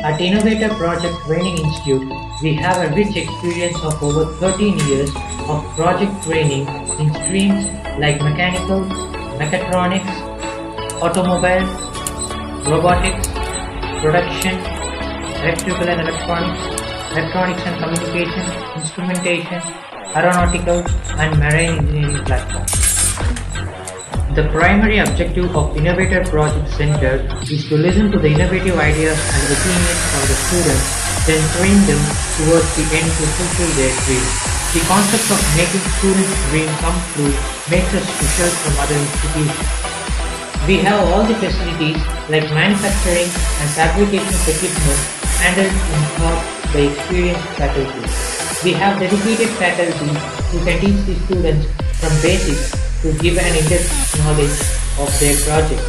At Innovator Project Training Institute, we have a rich experience of over 13 years of project training in streams like mechanical, mechatronics, automobile, robotics, production, electrical and electronics, electronics and communication, instrumentation, aeronautical and marine engineering platforms. The primary objective of Innovator Project Center is to listen to the innovative ideas and opinions of the students, then train them towards the end to fulfill their dreams. The concept of making students' dream come true makes us special from other institutions. We have all the facilities like manufacturing and fabrication equipment handled and taught by experienced faculty. We have dedicated faculty who can teach the students from basics to give an in-depth knowledge of their project.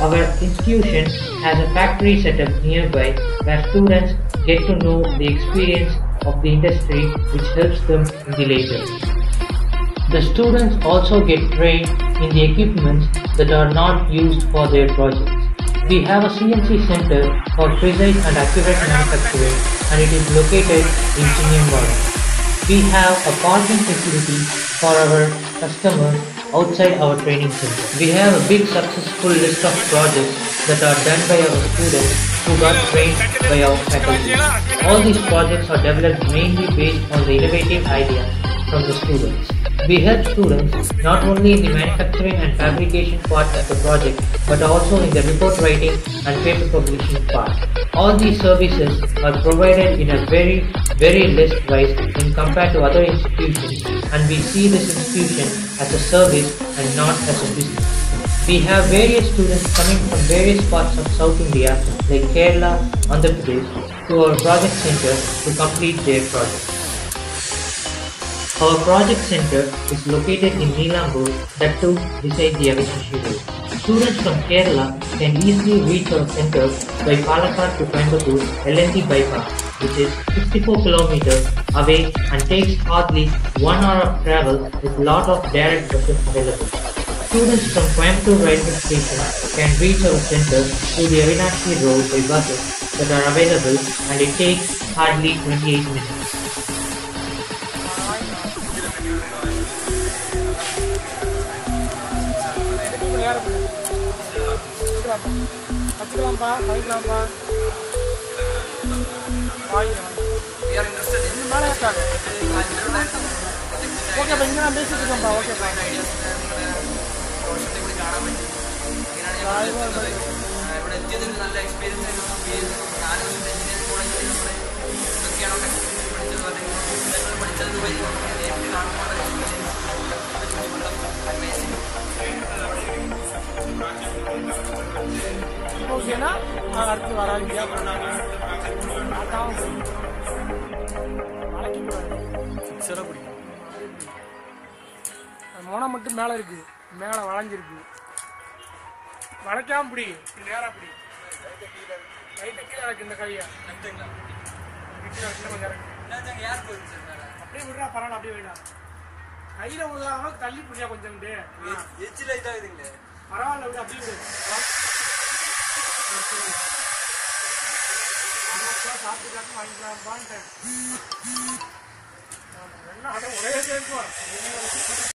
Our institution has a factory setup nearby where students get to know the experience of the industry which helps them in the later. The students also get trained in the equipments that are not used for their projects. We have a CNC center for precise and accurate manufacturing and it is located in Chinyambara. We have a parking facility for our customers outside our training center. We have a big successful list of projects that are done by our students who got trained by our faculty. All these projects are developed mainly based on the innovative ideas from the students. We help students not only in the manufacturing and fabrication part of the project but also in the report writing and paper publishing part. All these services are provided in a very, very less price when compared to other institutions and we see this institution as a service and not as a business. We have various students coming from various parts of South India like Kerala, Andhra Pradesh to our project center to complete their projects. Our project center is located in Neelambur, that too beside the Avinashi Road. Students from Kerala can easily reach our center by Palakkad to Coimbatore L&T bypass, which is 64 kilometers away and takes hardly one hour of travel with lot of direct buses available. Students from Coimbatore railway station can reach our center through the Avinashi Road by buses that are available and it takes hardly 28 minutes. கற்றுக்கலாம்ப்பா படிக்கலாம்ப்பா வாங்கிக்கலாம் இது மேலே இருக்காது ஓகேப்பா இங்கே நான் பேசிட்டு இருக்கேன்ப்பா ஓகேப்பா ഇവിടെ എത്തിയതിൽ നല്ല എക്സ്പീരിയൻസ് ആയിരുന്നു നാല് വർഷത്തെ എഞ്ചിനീയറിംഗ് കോളേജിൽ നമ്മുടെ എന്തൊക്കെയാണോ പഠിച്ചത് അല്ലെങ്കിൽ പഠിച്ചത് വഴി നേരിട്ട് കാണുമ്പോൾ அடுத்து வராங்க அதான் மலைக்கு சிக்ஸராக பிடிக்கும் முனை மட்டும் மேலே இருக்கு. மேலே வளைஞ்சிருக்கு. வளைக்காம பிடி. நேரா பிடி. லைட்டை கீழே இறக்கு இந்த கையை. அப்படியே விடுறா பரவாயில்ல அப்படியே விடா கையில உள்ளாம தள்ளி பிடிச்சா கொஞ்சம் பரவாயில்ல விடு அப்படியே விடு. ಒಳ್ಳೆಯ